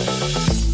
you.